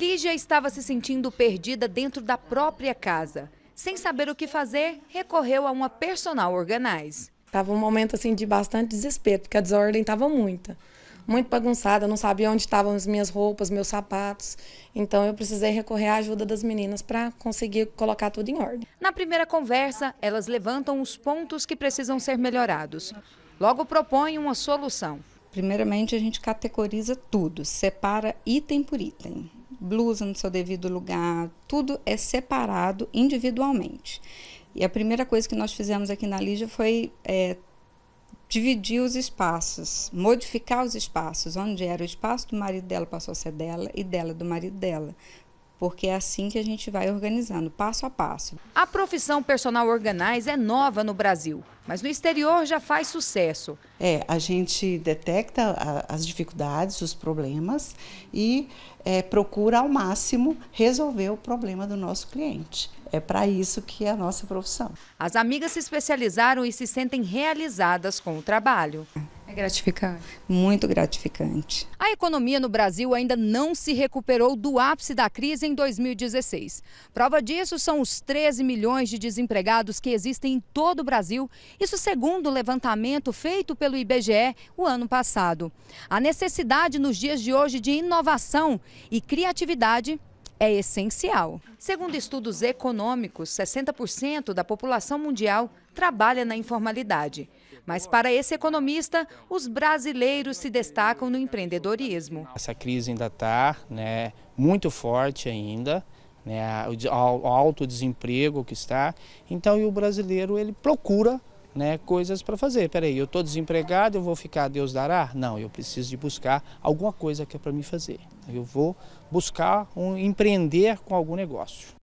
Lígia estava se sentindo perdida dentro da própria casa. Sem saber o que fazer, recorreu a uma personal organize. Tava um momento assim de bastante desespero, porque a desordem estava muita. Muito bagunçada, não sabia onde estavam as minhas roupas, meus sapatos. Então eu precisei recorrer à ajuda das meninas para conseguir colocar tudo em ordem. Na primeira conversa, elas levantam os pontos que precisam ser melhorados. Logo propõem uma solução. Primeiramente, a gente categoriza tudo, separa item por item. Blusa no seu devido lugar, tudo é separado individualmente. E a primeira coisa que nós fizemos aqui na Lígia foi é, dividir os espaços, modificar os espaços. Onde era o espaço do marido dela passou a ser dela e dela do marido dela. Porque é assim que a gente vai organizando, passo a passo. A profissão personal organizer é nova no Brasil, mas no exterior já faz sucesso. É, a gente detecta a, as dificuldades, os problemas e é, procura ao máximo resolver o problema do nosso cliente. É para isso que é a nossa profissão. As amigas se especializaram e se sentem realizadas com o trabalho. É gratificante. Muito gratificante. A economia no Brasil ainda não se recuperou do ápice da crise em 2016. Prova disso são os 13 milhões de desempregados que existem em todo o Brasil, isso segundo o levantamento feito pelo IBGE o ano passado. A necessidade nos dias de hoje de inovação e criatividade é essencial. Segundo estudos econômicos, 60% da população mundial trabalha na informalidade. Mas para esse economista, os brasileiros se destacam no empreendedorismo. Essa crise ainda está né, muito forte ainda, né, o alto desemprego que está. Então o brasileiro ele procura né, coisas para fazer. Peraí, eu estou desempregado, eu vou ficar Deus dará? Não, eu preciso de buscar alguma coisa que é para me fazer. Eu vou buscar um, empreender com algum negócio.